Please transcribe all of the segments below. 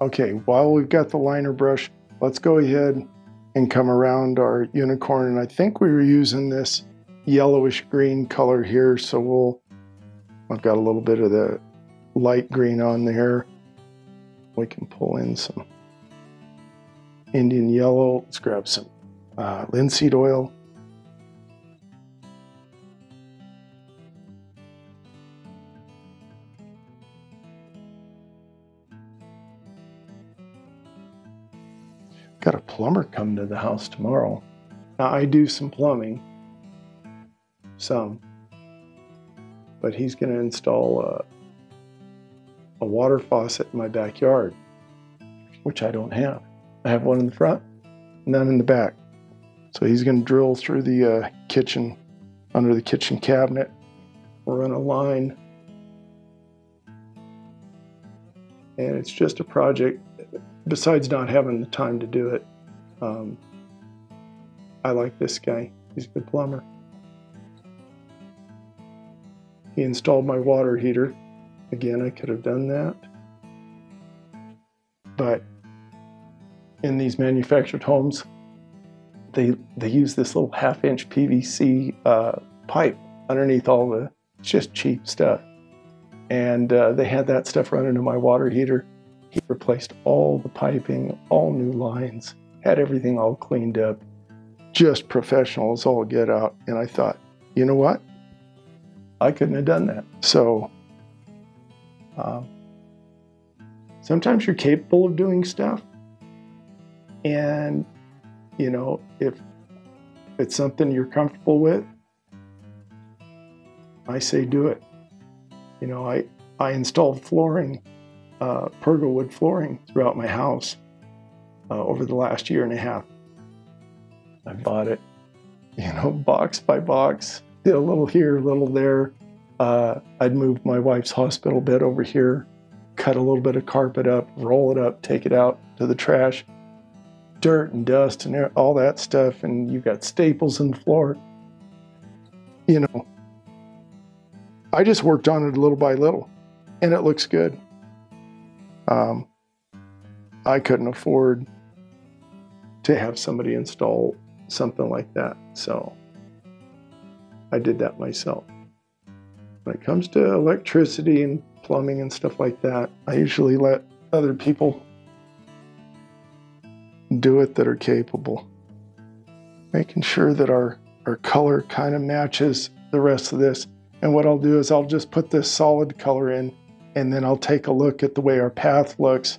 Okay, while we've got the liner brush, let's go ahead and come around our unicorn. And I think we were using this yellowish green color here. So we'll, I've got a little bit of the light green on there. We can pull in some Indian yellow. Let's grab some uh, linseed oil. Got a plumber coming to the house tomorrow. Now I do some plumbing, some, but he's going to install a, a water faucet in my backyard, which I don't have. I have one in the front, none in the back. So he's going to drill through the uh, kitchen, under the kitchen cabinet, run a line. And it's just a project besides not having the time to do it, um, I like this guy. He's a good plumber. He installed my water heater. Again, I could have done that. But in these manufactured homes, they they use this little half inch PVC uh, pipe underneath all the just cheap stuff. And uh, they had that stuff run into my water heater he replaced all the piping, all new lines, had everything all cleaned up, just professionals all get out. And I thought, you know what? I couldn't have done that. So um, sometimes you're capable of doing stuff. And, you know, if it's something you're comfortable with, I say do it. You know, I, I installed flooring uh, pergo wood flooring throughout my house uh, over the last year and a half. I bought it, you know, box by box, did a little here, a little there. Uh, I'd move my wife's hospital bed over here, cut a little bit of carpet up, roll it up, take it out to the trash, dirt and dust and all that stuff, and you've got staples in the floor. You know, I just worked on it little by little, and it looks good. Um, I couldn't afford to have somebody install something like that. So I did that myself. When it comes to electricity and plumbing and stuff like that, I usually let other people do it that are capable. Making sure that our, our color kind of matches the rest of this. And what I'll do is I'll just put this solid color in and then I'll take a look at the way our path looks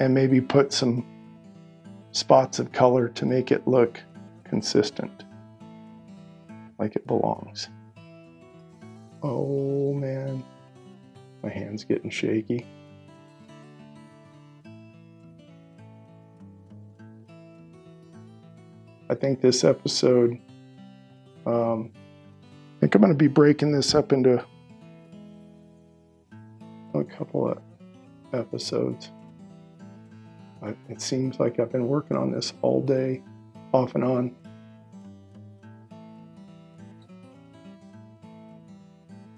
and maybe put some spots of color to make it look consistent, like it belongs. Oh man, my hand's getting shaky. I think this episode, um, I think I'm going to be breaking this up into couple of episodes. I, it seems like I've been working on this all day, off and on.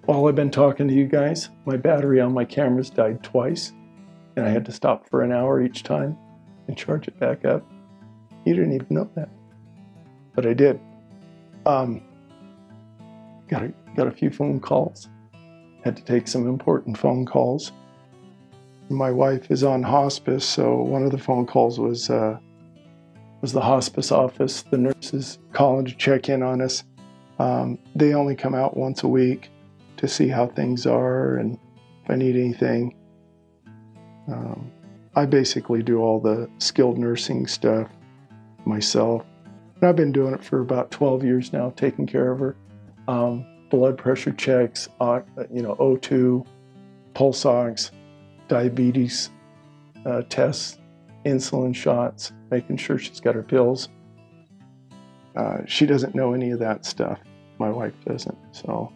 While I've been talking to you guys, my battery on my cameras died twice, and I had to stop for an hour each time and charge it back up. You didn't even know that, but I did. Um, got a, got a few phone calls had to take some important phone calls. My wife is on hospice, so one of the phone calls was uh, was the hospice office. The nurses calling to check in on us. Um, they only come out once a week to see how things are and if I need anything. Um, I basically do all the skilled nursing stuff myself. And I've been doing it for about 12 years now, taking care of her. Um, blood pressure checks, uh, you know, O2, pulse ox, diabetes uh, tests, insulin shots, making sure she's got her pills. Uh, she doesn't know any of that stuff. My wife doesn't. So,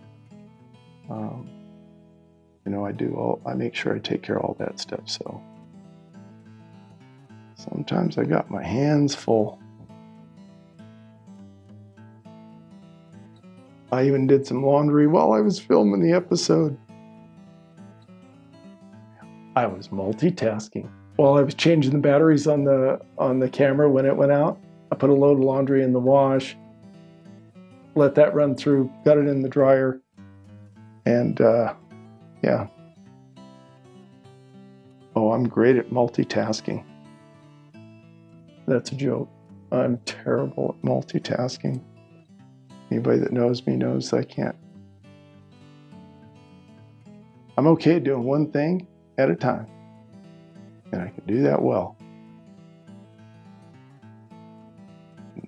um, you know, I do all, I make sure I take care of all that stuff. So sometimes I got my hands full. I even did some laundry while I was filming the episode. I was multitasking. while I was changing the batteries on the on the camera when it went out, I put a load of laundry in the wash, let that run through, got it in the dryer, and uh, yeah. Oh, I'm great at multitasking. That's a joke. I'm terrible at multitasking. Anybody that knows me knows I can't. I'm okay doing one thing at a time, and I can do that well.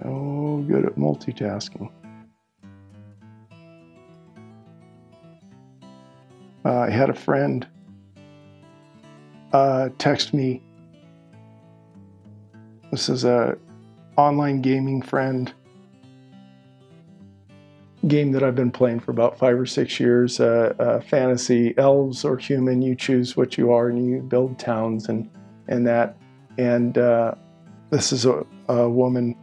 No good at multitasking. Uh, I had a friend uh, text me. This is a online gaming friend. Game that I've been playing for about five or six years. Uh, uh, fantasy, elves or human, you choose what you are, and you build towns and and that. And uh, this is a, a woman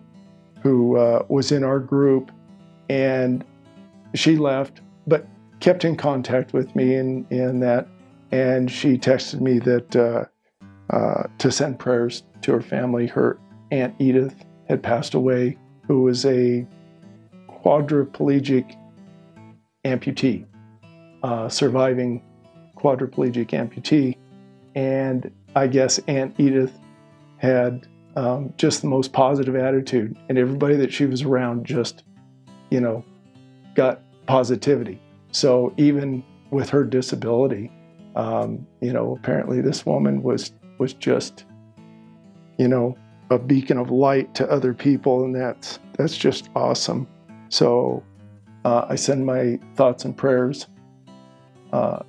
who uh, was in our group, and she left, but kept in contact with me in, in that. And she texted me that uh, uh, to send prayers to her family. Her Aunt Edith had passed away, who was a quadriplegic amputee, uh, surviving quadriplegic amputee. And I guess Aunt Edith had um, just the most positive attitude, and everybody that she was around just, you know, got positivity. So even with her disability, um, you know, apparently this woman was was just, you know, a beacon of light to other people, and that's that's just awesome. So uh, I send my thoughts and prayers uh,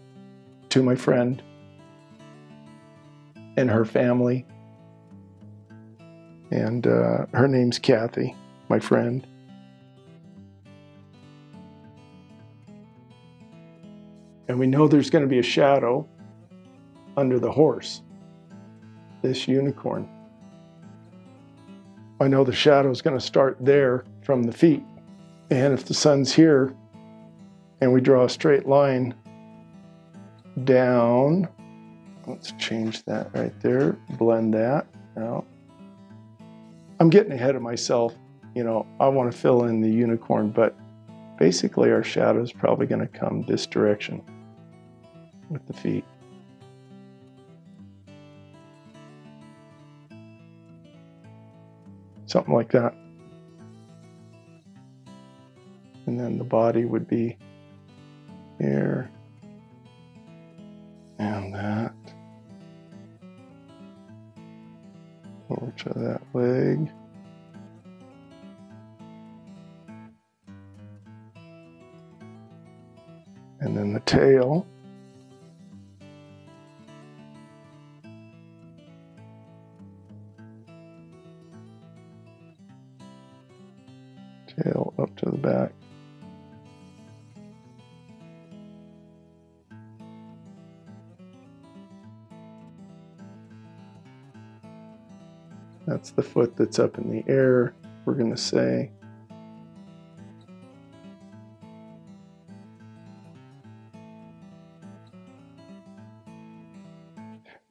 to my friend and her family, and uh, her name's Kathy, my friend. And we know there's going to be a shadow under the horse, this unicorn. I know the shadow is going to start there from the feet. And if the sun's here and we draw a straight line down, let's change that right there, blend that out. I'm getting ahead of myself. You know, I want to fill in the unicorn, but basically our shadow is probably going to come this direction with the feet. Something like that. And then the body would be here and that. Over to that leg. And then the tail. tail That's the foot that's up in the air, we're going to say.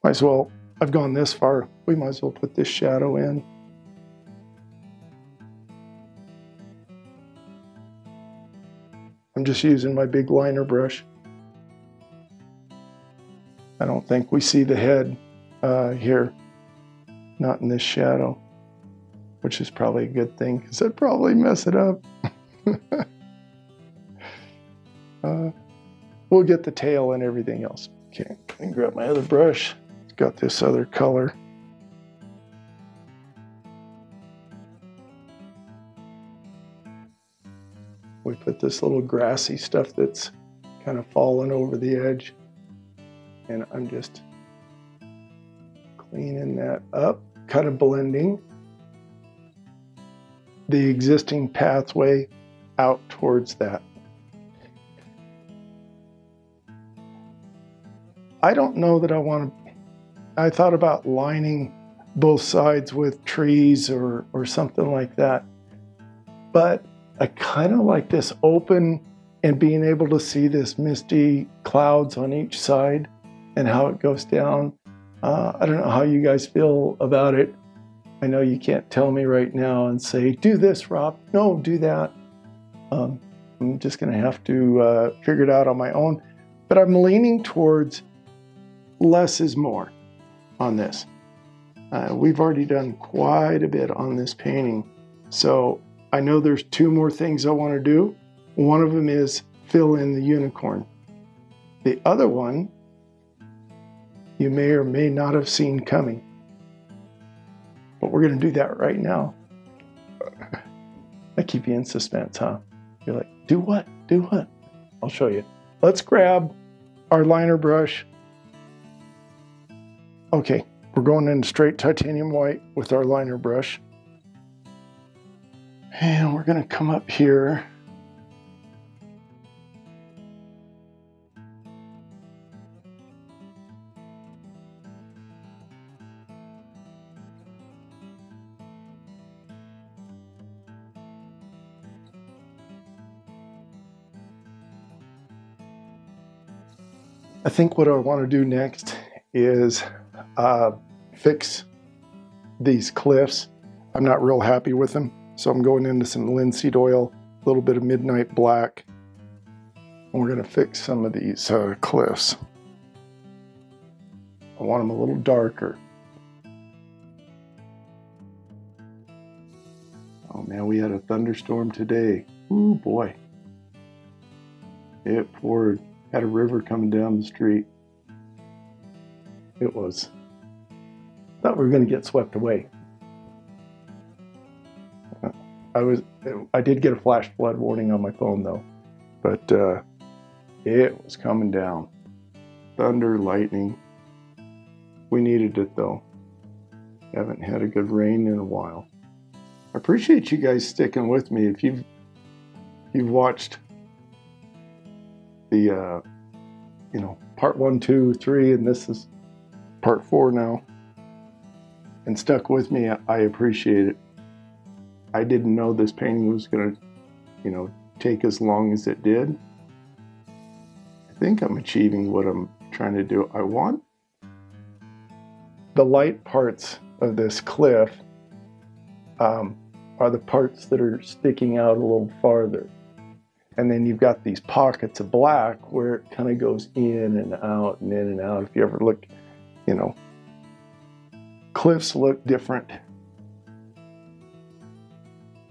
Might as well, I've gone this far, we might as well put this shadow in. I'm just using my big liner brush. I don't think we see the head uh, here, not in this shadow, which is probably a good thing because I'd probably mess it up. uh, we'll get the tail and everything else. Okay, and grab my other brush. It's got this other color. we put this little grassy stuff that's kind of fallen over the edge. And I'm just cleaning that up, kind of blending the existing pathway out towards that. I don't know that I want to, I thought about lining both sides with trees or, or something like that. But I kind of like this open and being able to see this misty clouds on each side and how it goes down. Uh, I don't know how you guys feel about it. I know you can't tell me right now and say, do this, Rob. No, do that. Um, I'm just going to have to uh, figure it out on my own. But I'm leaning towards less is more on this. Uh, we've already done quite a bit on this painting. So I know there's two more things I want to do. One of them is fill in the unicorn. The other one you may or may not have seen coming. But we're going to do that right now. I keep you in suspense, huh? You're like, do what? Do what? I'll show you. Let's grab our liner brush. Okay, we're going in straight titanium white with our liner brush. And we're going to come up here I think what I want to do next is uh, fix these cliffs. I'm not real happy with them, so I'm going into some linseed oil, a little bit of midnight black, and we're going to fix some of these uh, cliffs. I want them a little darker. Oh man, we had a thunderstorm today. Ooh boy. It poured had a river coming down the street. It was, thought we were going to get swept away. I was, I did get a flash flood warning on my phone though, but uh, it was coming down. Thunder, lightning. We needed it though. Haven't had a good rain in a while. I appreciate you guys sticking with me. If you've you've watched the, uh, you know, part one, two, three, and this is part four now, and stuck with me, I appreciate it. I didn't know this painting was going to, you know, take as long as it did. I think I'm achieving what I'm trying to do. I want the light parts of this cliff um, are the parts that are sticking out a little farther. And then you've got these pockets of black where it kind of goes in and out and in and out. If you ever look, you know, cliffs look different.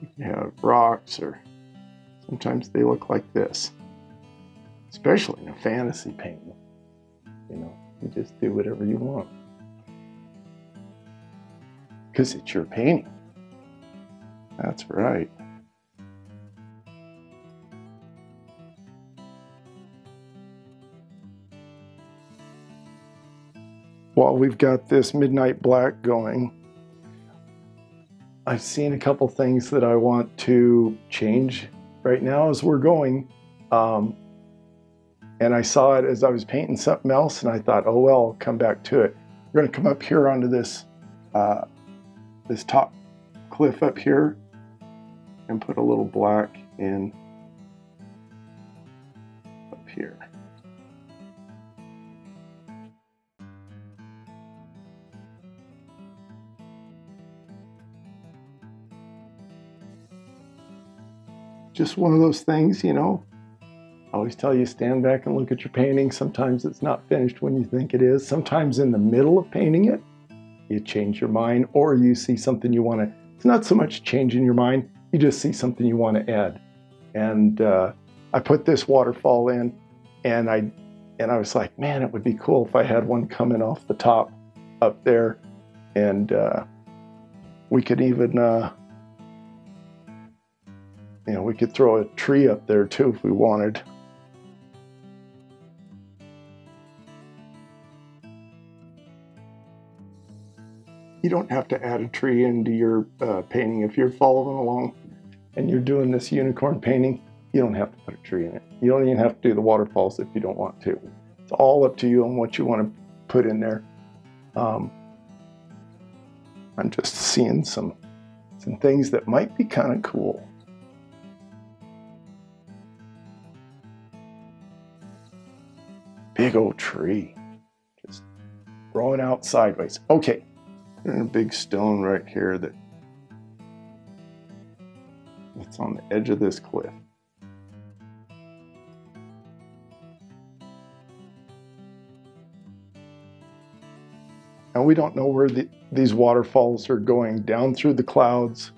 You can have rocks, or sometimes they look like this, especially in a fantasy painting. You know, you just do whatever you want because it's your painting. That's right. While we've got this midnight black going, I've seen a couple things that I want to change right now as we're going. Um, and I saw it as I was painting something else, and I thought, oh well, I'll come back to it. We're going to come up here onto this uh, this top cliff up here and put a little black in just one of those things, you know. I always tell you stand back and look at your painting. Sometimes it's not finished when you think it is. Sometimes in the middle of painting it, you change your mind or you see something you want to. It's not so much changing your mind, you just see something you want to add. And uh, I put this waterfall in and I and I was like, man, it would be cool if I had one coming off the top up there and uh, we could even uh, you know, we could throw a tree up there too if we wanted. You don't have to add a tree into your uh, painting. If you're following along and you're doing this unicorn painting, you don't have to put a tree in it. You don't even have to do the waterfalls if you don't want to. It's all up to you on what you want to put in there. Um, I'm just seeing some some things that might be kind of cool. Big old tree just growing out sideways. Okay, there's a big stone right here that that's on the edge of this cliff. And we don't know where the, these waterfalls are going down through the clouds,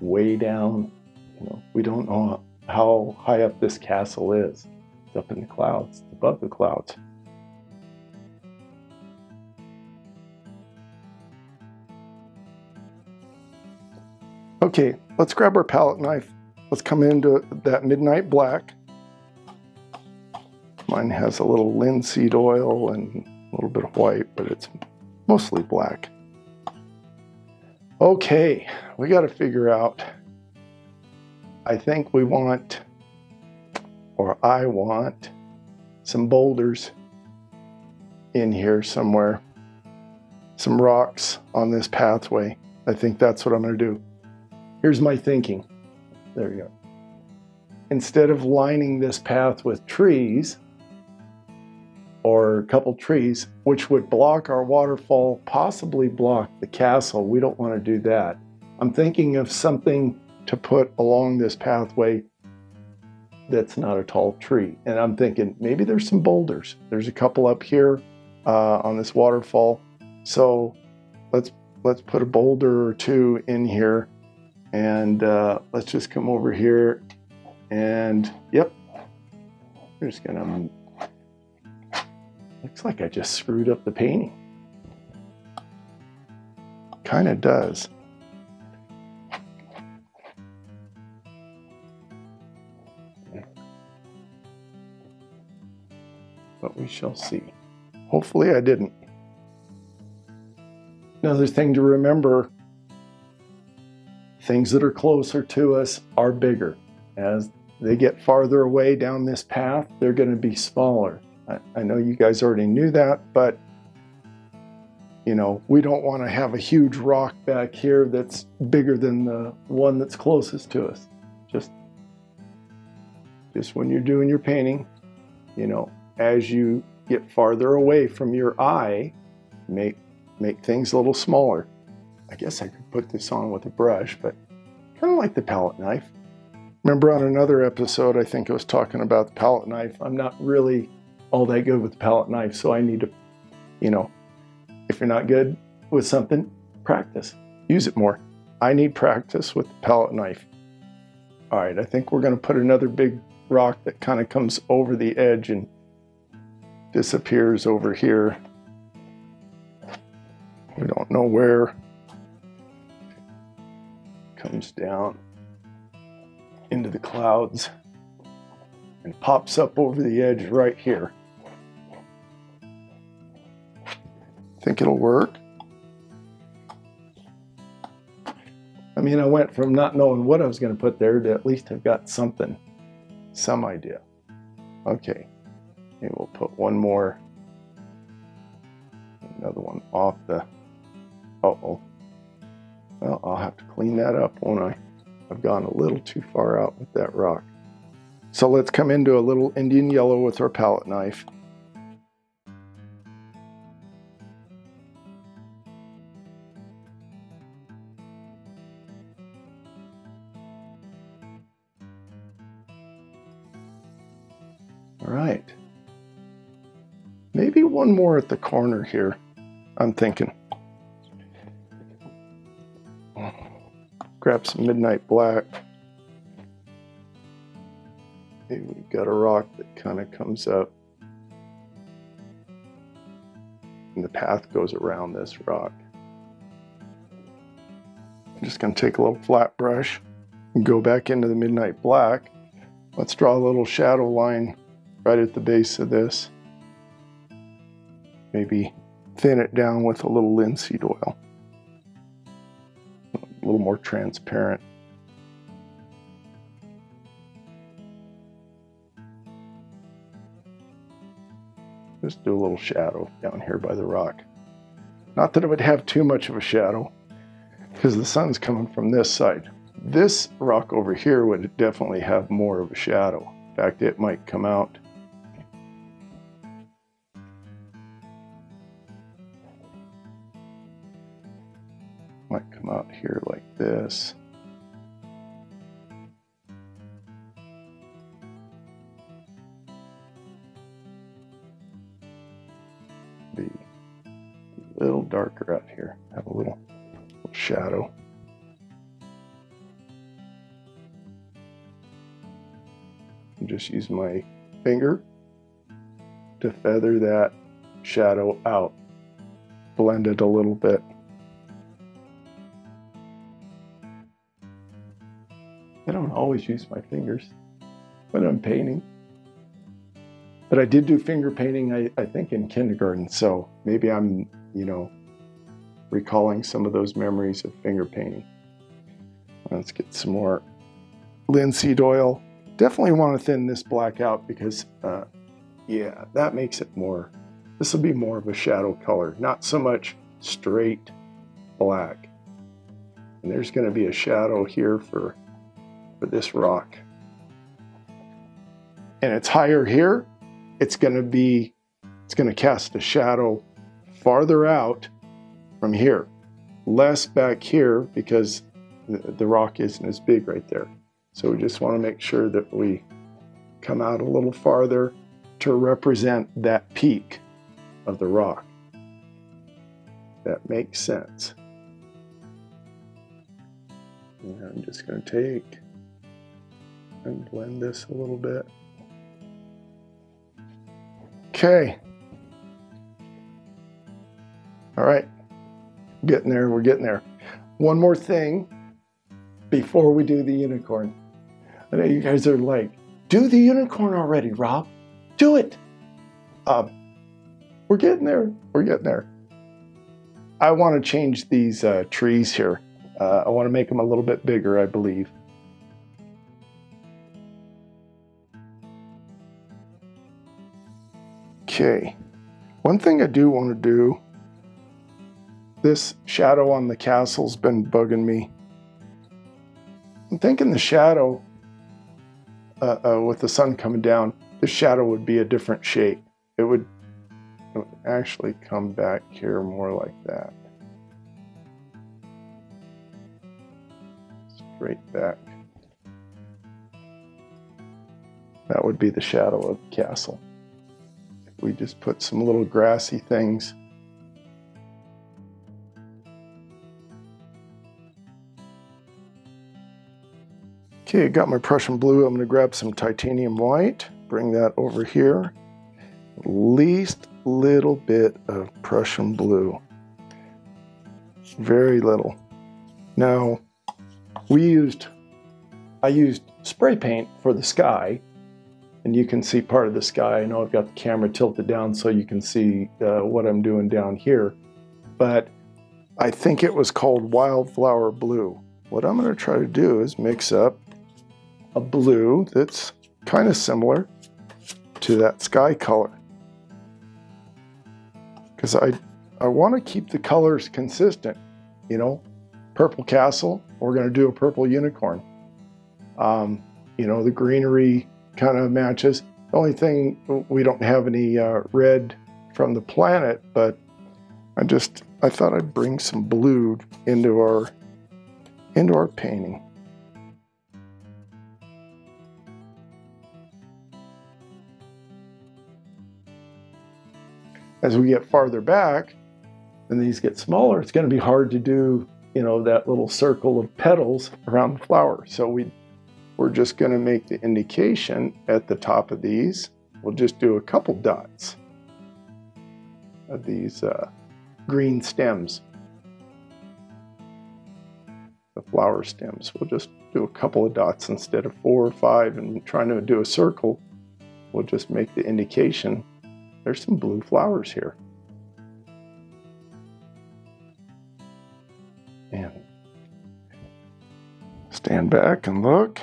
way down. You know, we don't know how high up this castle is. Up in the clouds, above the clouds. Okay, let's grab our palette knife. Let's come into that midnight black. Mine has a little linseed oil and a little bit of white, but it's mostly black. Okay, we got to figure out. I think we want, or I want, some boulders in here somewhere. Some rocks on this pathway. I think that's what I'm going to do. Here's my thinking. There you go. Instead of lining this path with trees, or a couple trees, which would block our waterfall, possibly block the castle. We don't want to do that. I'm thinking of something to put along this pathway that's not a tall tree. And I'm thinking maybe there's some boulders. There's a couple up here uh, on this waterfall. So let's let's put a boulder or two in here and uh, let's just come over here and yep, we're just gonna Looks like I just screwed up the painting. Kind of does. We shall see. Hopefully I didn't. Another thing to remember, things that are closer to us are bigger. As they get farther away down this path, they're going to be smaller. I, I know you guys already knew that, but you know, we don't want to have a huge rock back here that's bigger than the one that's closest to us. Just, just when you're doing your painting, you know, as you get farther away from your eye, make, make things a little smaller. I guess I could put this on with a brush, but kind of like the palette knife. Remember on another episode, I think I was talking about the palette knife. I'm not really all that good with the palette knife. So I need to, you know, if you're not good with something, practice. Use it more. I need practice with the palette knife. All right, I think we're going to put another big rock that kind of comes over the edge and disappears over here. We don't know where. Comes down into the clouds and pops up over the edge right here. Think it'll work? I mean, I went from not knowing what I was going to put there to at least have got something, some idea. Okay, maybe we'll put one more, another one off the, uh-oh. Well, I'll have to clean that up, won't I? I've gone a little too far out with that rock. So let's come into a little Indian yellow with our palette knife. One more at the corner here, I'm thinking. Grab some Midnight Black. Maybe we've got a rock that kind of comes up. And the path goes around this rock. I'm just going to take a little flat brush and go back into the Midnight Black. Let's draw a little shadow line right at the base of this maybe thin it down with a little linseed oil. A little more transparent. Just do a little shadow down here by the rock. Not that it would have too much of a shadow because the sun's coming from this side. This rock over here would definitely have more of a shadow. In fact, it might come out this. Be a little darker out here, have a little, little shadow. just use my finger to feather that shadow out. Blend it a little bit. I don't always use my fingers when I'm painting. But I did do finger painting, I, I think, in kindergarten. So maybe I'm, you know, recalling some of those memories of finger painting. Let's get some more linseed oil. Definitely want to thin this black out because, uh, yeah, that makes it more, this will be more of a shadow color, not so much straight black. And there's going to be a shadow here for, for this rock. And it's higher here, it's going to be, it's going to cast a shadow farther out from here. Less back here because the, the rock isn't as big right there. So we just want to make sure that we come out a little farther to represent that peak of the rock. That makes sense. And I'm just going to take and blend this a little bit. Okay. All right. Getting there. We're getting there. One more thing before we do the unicorn. I know you guys are like, do the unicorn already, Rob. Do it. Um, we're getting there. We're getting there. I want to change these uh, trees here. Uh, I want to make them a little bit bigger, I believe. Okay. One thing I do want to do, this shadow on the castle's been bugging me. I'm thinking the shadow uh, uh, with the sun coming down, the shadow would be a different shape. It would, it would actually come back here more like that. Straight back. That would be the shadow of the castle. We just put some little grassy things Okay, I got my Prussian blue. I'm to grab some titanium white, bring that over here. Least little bit of Prussian blue. Very little. Now, we used, I used spray paint for the sky, and you can see part of the sky. I know I've got the camera tilted down so you can see uh, what I'm doing down here, but I think it was called Wildflower Blue. What I'm going to try to do is mix up a blue that's kind of similar to that sky color. Because I, I want to keep the colors consistent, you know, purple castle, we're going to do a purple unicorn. Um, you know, the greenery kind of matches. The only thing, we don't have any uh, red from the planet, but I just, I thought I'd bring some blue into our, into our painting. as we get farther back and these get smaller, it's going to be hard to do, you know, that little circle of petals around the flower. So we, we're just going to make the indication at the top of these. We'll just do a couple dots of these uh, green stems, the flower stems. We'll just do a couple of dots instead of four or five and trying to do a circle. We'll just make the indication there's some blue flowers here. Stand back and look.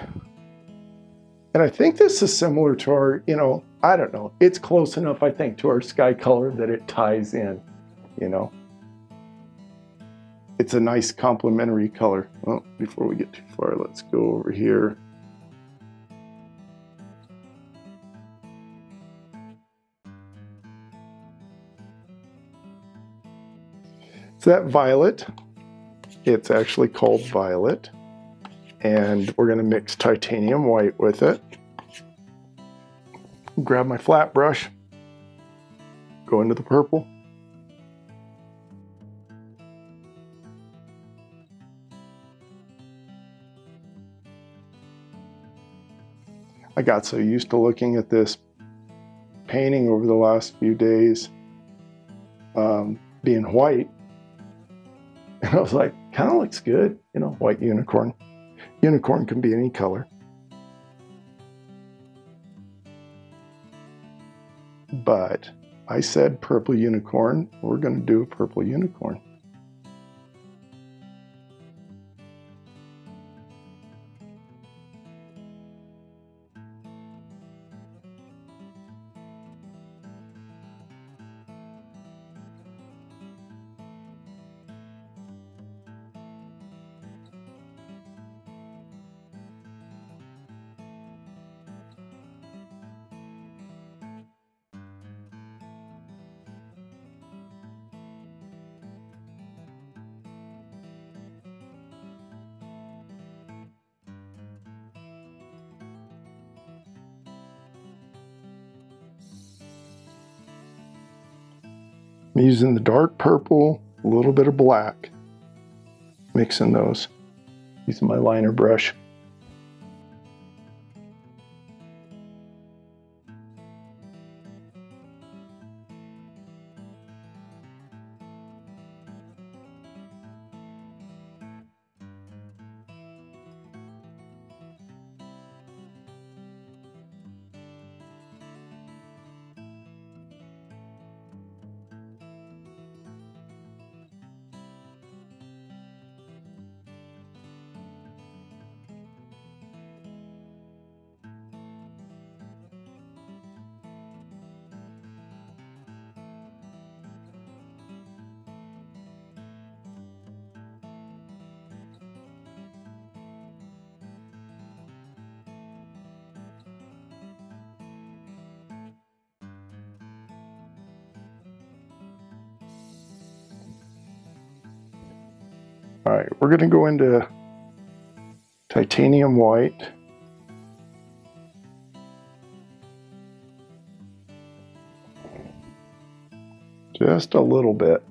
And I think this is similar to our, you know, I don't know. It's close enough, I think, to our sky color that it ties in, you know. It's a nice complementary color. Well, before we get too far, let's go over here. So that violet It's actually called Violet. And we're going to mix titanium white with it. Grab my flat brush, go into the purple. I got so used to looking at this painting over the last few days um, being white. And I was like, kind of looks good, you know, white unicorn. Unicorn can be any color. But I said purple unicorn, we're going to do a purple unicorn. I'm using the dark purple, a little bit of black, mixing those, using my liner brush. All right, we're going to go into titanium white. Just a little bit.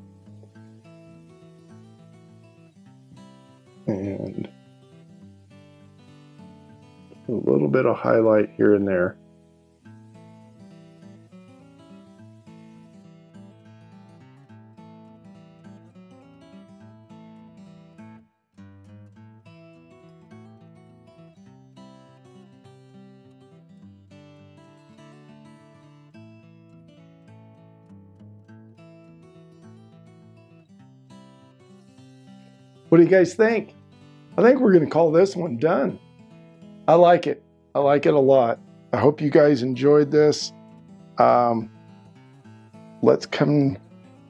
And a little bit of highlight here and there. What do you guys think? I think we're going to call this one done. I like it. I like it a lot. I hope you guys enjoyed this. Um, let's come,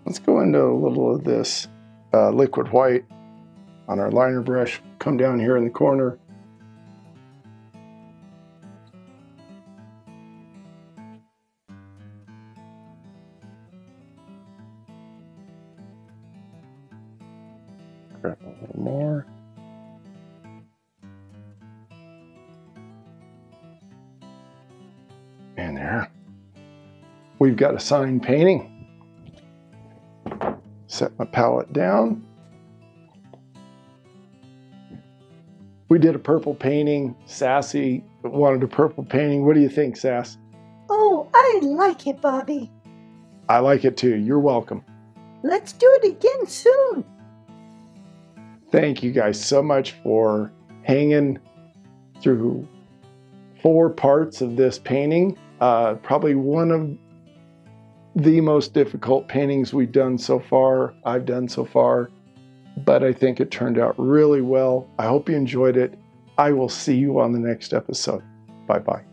let's go into a little of this uh, liquid white on our liner brush. Come down here in the corner. There. We've got a sign painting. Set my palette down. We did a purple painting. Sassy wanted a purple painting. What do you think, Sass? Oh, I like it, Bobby. I like it too. You're welcome. Let's do it again soon. Thank you guys so much for hanging through four parts of this painting. Uh, probably one of the most difficult paintings we've done so far, I've done so far, but I think it turned out really well. I hope you enjoyed it. I will see you on the next episode. Bye bye.